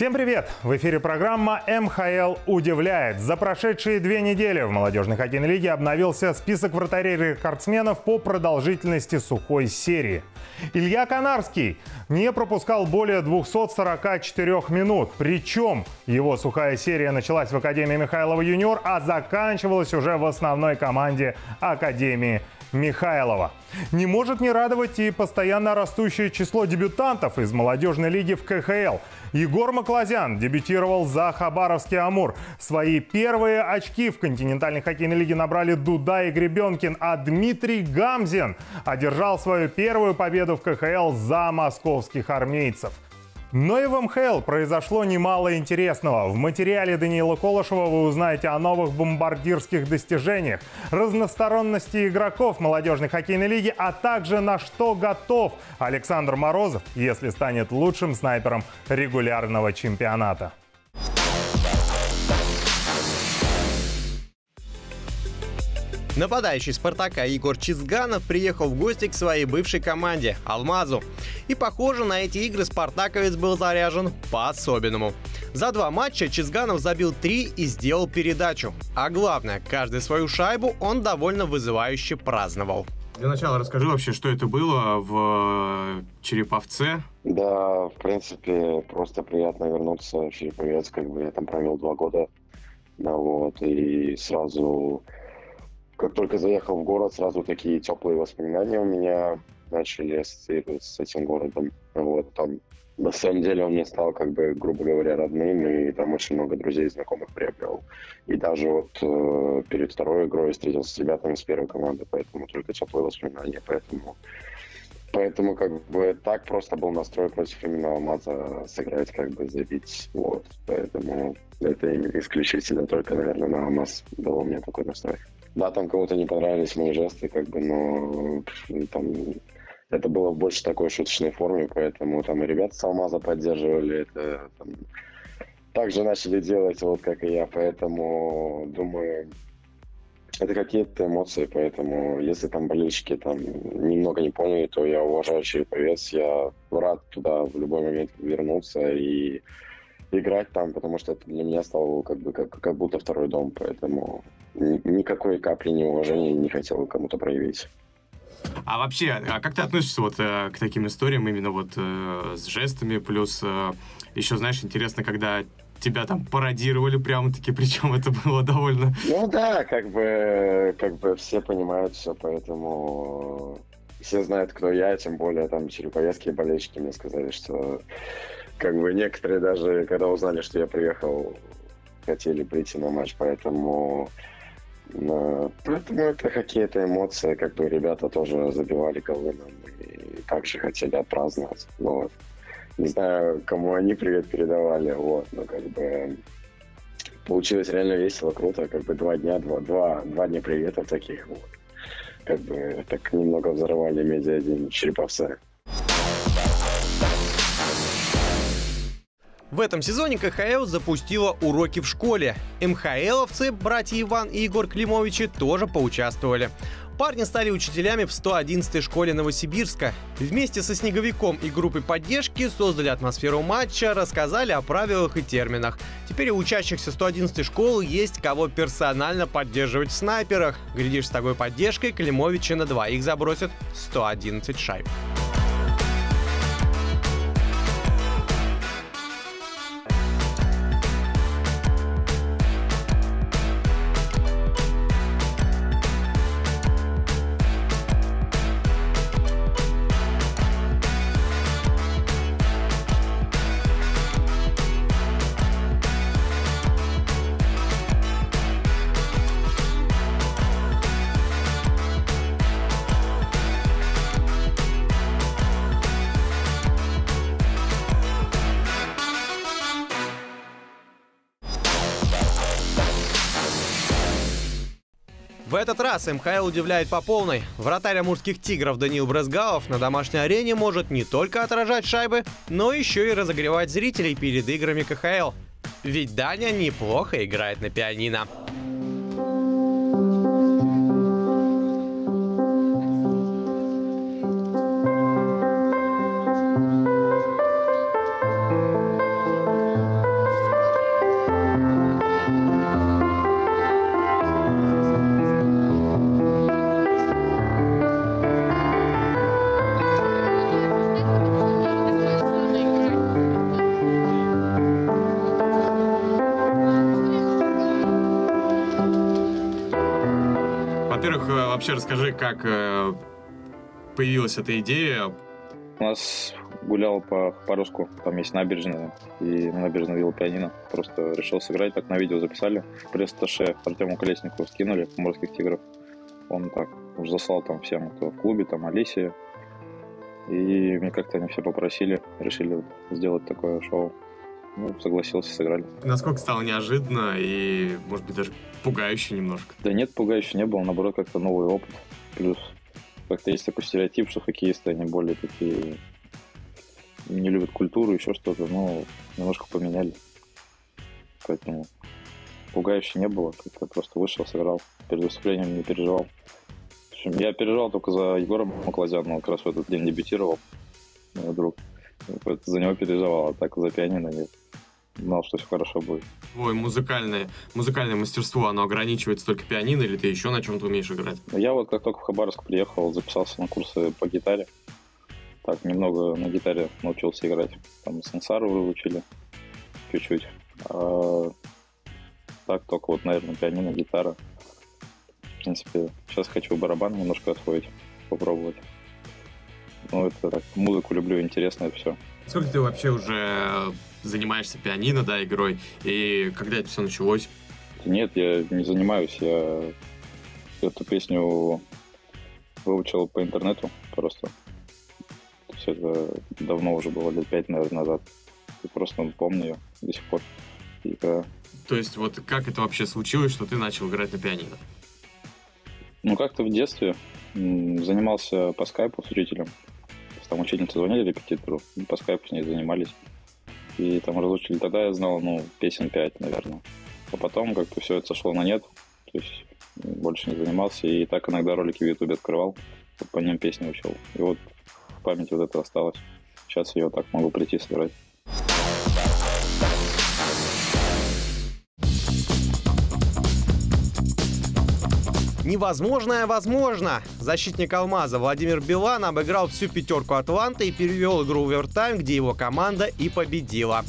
Всем привет! В эфире программа МХЛ удивляет. За прошедшие две недели в молодежной хоккейной лиге обновился список вратарей-рекордсменов по продолжительности сухой серии. Илья Канарский не пропускал более 244 минут. Причем его сухая серия началась в Академии Михайлова юниор, а заканчивалась уже в основной команде Академии Михайлова. Не может не радовать и постоянно растущее число дебютантов из молодежной лиги в КХЛ. Егор Маклазян дебютировал за Хабаровский «Амур». Свои первые очки в континентальной хоккейной лиге набрали Дуда и Гребенкин, а Дмитрий Гамзин одержал свою первую победу в КХЛ за московских армейцев – но и в МХЛ произошло немало интересного. В материале Даниила Колышева вы узнаете о новых бомбардирских достижениях, разносторонности игроков молодежной хоккейной лиги, а также на что готов Александр Морозов, если станет лучшим снайпером регулярного чемпионата. Нападающий «Спартака» Егор Чизганов приехал в гости к своей бывшей команде «Алмазу». И, похоже, на эти игры «Спартаковец» был заряжен по-особенному. За два матча Чизганов забил три и сделал передачу. А главное, каждую свою шайбу он довольно вызывающе праздновал. Для начала расскажи вообще, что это было в Череповце. Да, в принципе, просто приятно вернуться в Череповец, как бы я там провел два года. Да, вот, и сразу как только заехал в город, сразу такие теплые воспоминания у меня начали ассоциироваться с этим городом. Вот там на самом деле он мне стал, как бы, грубо говоря, родным, и там очень много друзей и знакомых приобрел. И даже вот э, перед второй игрой встретился с ребятами с первой команды, поэтому только теплые воспоминания, поэтому Поэтому как бы так просто был настрой против именно Алмаза сыграть, как бы забить. Вот. Поэтому это исключительно только, наверное, на Алмаз был у меня такой настрой. Да, там кому-то не понравились мои жесты, как бы, но там это было в больше такой шуточной форме, поэтому там и ребята с Алмаза поддерживали это, там, также начали делать, вот как и я, поэтому думаю, это какие-то эмоции, поэтому если там болельщики там немного не поняли, то я уважаю череповец, я рад туда в любой момент вернуться и играть там, потому что это для меня стало как бы как, как будто второй дом, поэтому никакой капли неуважения не хотел кому-то проявить. А вообще, а как ты относишься вот э, к таким историям именно вот э, с жестами, плюс э, еще, знаешь, интересно, когда тебя там пародировали прямо-таки, причем это было довольно... Ну да, как бы, как бы все понимают все, поэтому все знают, кто я, тем более там череповецкие болельщики мне сказали, что как бы некоторые даже, когда узнали, что я приехал, хотели прийти на матч, поэтому поэтому это хоккей, это эмоция, как бы ребята тоже забивали голы нам и также хотели отпраздновать. Вот. Не знаю, кому они привет передавали, вот, но как бы получилось реально весело, круто, как бы два дня, два, два, два дня приветов таких, вот. Как бы так немного взорвали медиа-день Череповца. В этом сезоне КХЛ запустила уроки в школе. МХЛовцы, братья Иван и Егор Климовичи, тоже поучаствовали. Парни стали учителями в 111-й школе Новосибирска. Вместе со Снеговиком и группой поддержки создали атмосферу матча, рассказали о правилах и терминах. Теперь у учащихся 111-й школы есть кого персонально поддерживать в снайперах. Глядишь, с такой поддержкой Климовичи на двоих забросят 111 шайб. Этот раз МХЛ удивляет по полной. Вратарь амурских тигров Даниил Брезгалов на домашней арене может не только отражать шайбы, но еще и разогревать зрителей перед играми КХЛ. Ведь Даня неплохо играет на пианино. Во-первых, э, вообще расскажи, как э, появилась эта идея. У нас гулял по Хапаровску, там есть набережная, и на набережной видел пианино. Просто решил сыграть, так на видео записали. Пресс-таше Артему Колесникову скинули, «Морских тигров». Он так уже заслал там всем, кто в клубе, там Алисия. И мне как-то они все попросили, решили сделать такое шоу. Ну, согласился, сыграли. Насколько стало неожиданно и, может быть, даже пугающе немножко? Да нет, пугающе не было, наоборот, как-то новый опыт. Плюс как-то есть такой стереотип, что хоккеисты, они более такие не любят культуру, еще что-то, но немножко поменяли. Поэтому пугающе не было, как-то просто вышел, сыграл. Перед выступлением не переживал. В общем, я переживал только за Егора Маклазяна, он как раз в этот день дебютировал, мой друг. За него переживал, а так за пианино нет. Знал, что все хорошо будет. Твое музыкальное, музыкальное мастерство, оно ограничивается только пианино, или ты еще на чем-то умеешь играть? Я вот как только в Хабаровск приехал, записался на курсы по гитаре. Так, немного на гитаре научился играть. Там сенсару выучили чуть-чуть. А так только вот, наверное, пианино, гитара. В принципе, сейчас хочу барабан немножко освоить, попробовать. Ну, это так, музыку люблю, интересно это все. Сколько ты вообще уже занимаешься пианино, да, игрой? И когда это все началось? Нет, я не занимаюсь. Я эту песню выучил по интернету просто. Все это давно уже было, лет пять, наверное, назад. И просто помню ее до сих пор. И, да. То есть вот как это вообще случилось, что ты начал играть на пианино? Ну, как-то в детстве занимался по скайпу с учителем. Там учительница звонили репетитору, по скайпу с ней занимались. И там разучили. Тогда я знал, ну, песен 5, наверное. А потом как-то все это сошло на нет. То есть больше не занимался. И так иногда ролики в Ютубе открывал. по ним песни учил. И вот в памяти вот это осталось. Сейчас ее так могу прийти сыграть. Невозможное возможно. Защитник «Алмаза» Владимир Билан обыграл всю пятерку «Атланты» и перевел игру в овертайм, где его команда и победила.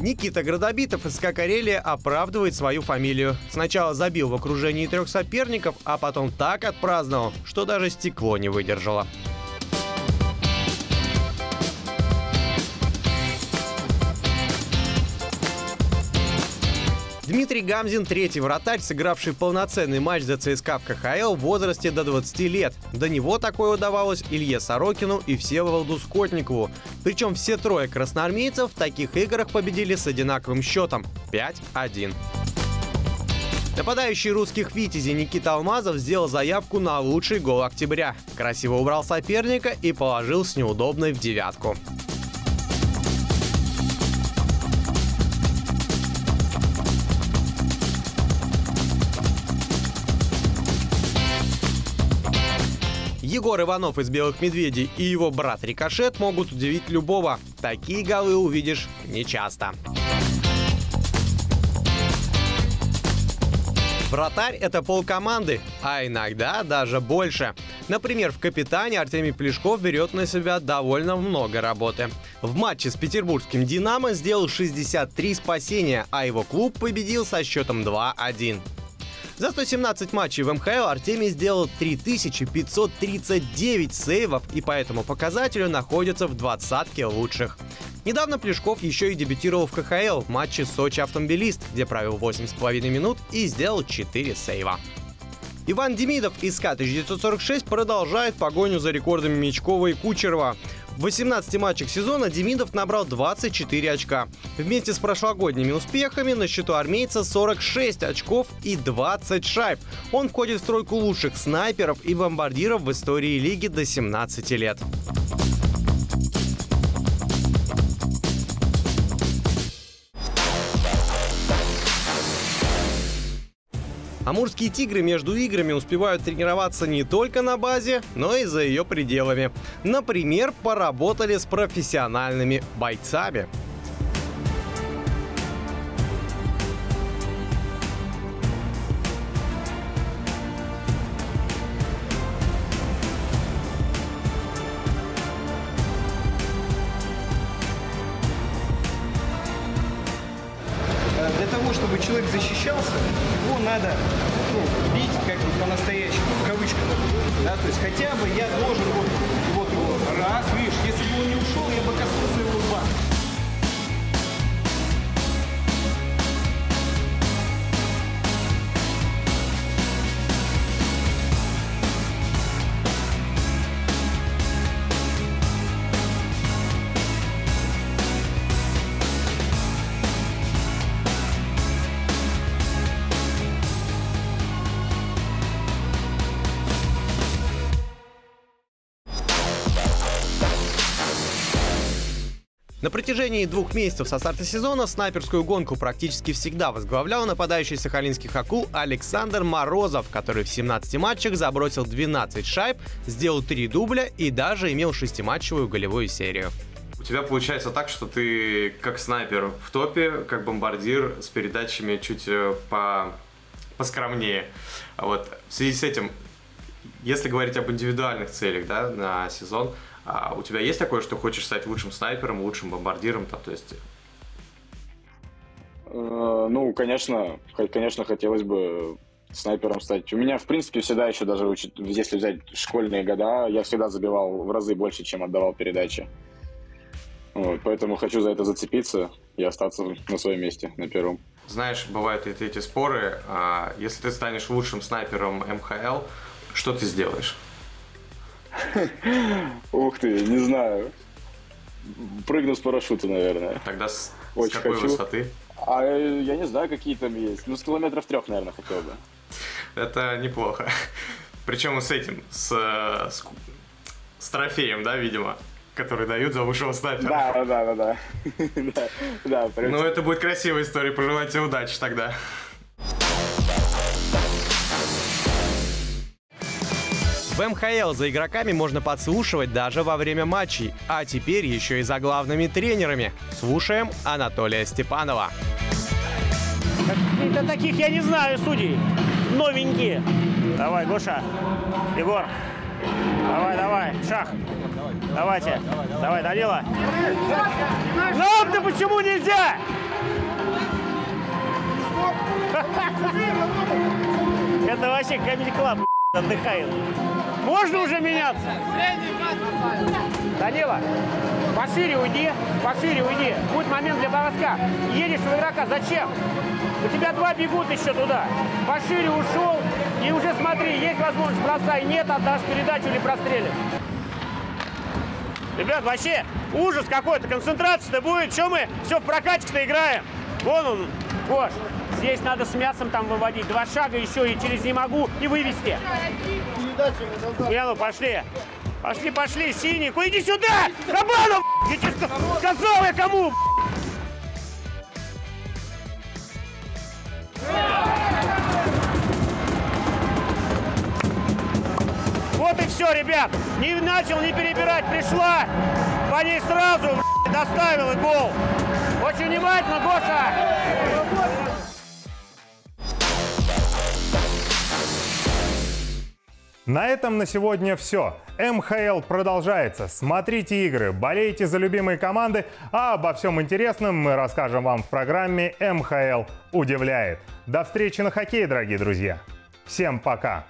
Никита Градобитов из Карелия оправдывает свою фамилию. Сначала забил в окружении трех соперников, а потом так отпраздновал, что даже стекло не выдержало. Дмитрий Гамзин – третий вратарь, сыгравший полноценный матч за ЦСКА в КХЛ в возрасте до 20 лет. До него такое удавалось Илье Сорокину и Всеволоду Скотникову. Причем все трое красноармейцев в таких играх победили с одинаковым счетом – 5-1. Нападающий русских «Витязей» Никита Алмазов сделал заявку на лучший гол октября. Красиво убрал соперника и положил с неудобной в девятку. Егор Иванов из «Белых медведей» и его брат Рикошет могут удивить любого. Такие голы увидишь нечасто. Вратарь — это полкоманды, а иногда даже больше. Например, в «Капитане» Артемий Плешков берет на себя довольно много работы. В матче с петербургским «Динамо» сделал 63 спасения, а его клуб победил со счетом 2-1. За 117 матчей в МХЛ Артемий сделал 3539 сейвов и по этому показателю находится в двадцатке лучших. Недавно Плешков еще и дебютировал в КХЛ в матче Сочи Автомобилист, где провел 8,5 минут и сделал 4 сейва. Иван Демидов из СКА 1946 продолжает погоню за рекордами Мечкова и Кучерова. В 18 матчах сезона Демидов набрал 24 очка. Вместе с прошлогодними успехами на счету армейца 46 очков и 20 шайб. Он входит в тройку лучших снайперов и бомбардиров в истории лиги до 17 лет. Амурские тигры между играми успевают тренироваться не только на базе, но и за ее пределами. Например, поработали с профессиональными бойцами. Того, чтобы человек защищался, его надо ну, бить как бы по-настоящему, в кавычках. Да, то есть хотя бы я должен вот, вот его раз, видишь, если бы он не ушел, я бы коснулся На протяжении двух месяцев со старта сезона снайперскую гонку практически всегда возглавлял нападающий сахалинских акул Александр Морозов, который в 17 матчах забросил 12 шайб, сделал 3 дубля и даже имел шестиматчевую голевую серию. У тебя получается так, что ты как снайпер в топе, как бомбардир с передачами чуть э, по поскромнее. Вот в связи с этим, если говорить об индивидуальных целях, да, на сезон, а у тебя есть такое, что хочешь стать лучшим снайпером, лучшим бомбардиром, там, то есть Э, Ну, конечно, конечно, хотелось бы снайпером стать. У меня, в принципе, всегда еще даже, если взять школьные года, я всегда забивал в разы больше, чем отдавал передачи. Вот, поэтому хочу за это зацепиться и остаться на своем месте, на первом. Знаешь, бывают эти, эти споры. а, Если ты станешь лучшим снайпером МХЛ, что ты сделаешь? Ух ты, не знаю. Прыгну с парашюта, наверное. Тогда с, с Очень какой хочу. высоты? А я не знаю, какие там есть. Ну, с километров трех, наверное, хотел бы. Это неплохо. Причем с этим, с, с, с трофеем, да, видимо, который дают за лучшего снайпера. Да, да, да, да. Да, да, Ну, это будет красивая история. Пожелать тебе удачи тогда. В МХЛ за игроками можно подслушивать даже во время матчей, а теперь еще и за главными тренерами. Слушаем Анатолия Степанова. Каких-то таких я не знаю судей. Новенькие. Давай, Гоша. Егор. Давай, давай. Шах. Давайте. Давай, Данила. Нам ты почему нельзя? Это вообще Comedy Club отдыхает. Можно уже меняться? Данила, пошире уйди, пошире уйди. Будет момент для броска. Едешь в игрока. Зачем? У тебя два бегут еще туда. Пошире ушел. И уже смотри, есть возможность бросай. Нет, отдашь передачу или прострелишь. Ребят, вообще ужас какой-то. Концентрация-то будет. Что мы все в прокатик-то играем? Вон он, Гош. Здесь надо с мясом там выводить. Два шага еще и через не могу и вывести. Я ну пошли. Пошли, пошли, синий. Иди сюда! Кабанов! Я тебе ска- сказал я кому! Вот и все, ребят. Не начал не перебирать, пришла. По ней сразу доставил и гол. Очень внимательно, Гоша. На этом на сегодня все. МХЛ продолжается. Смотрите игры, болейте за любимые команды, а обо всем интересном мы расскажем вам в программе МХЛ удивляет. До встречи на хоккее, дорогие друзья. Всем пока.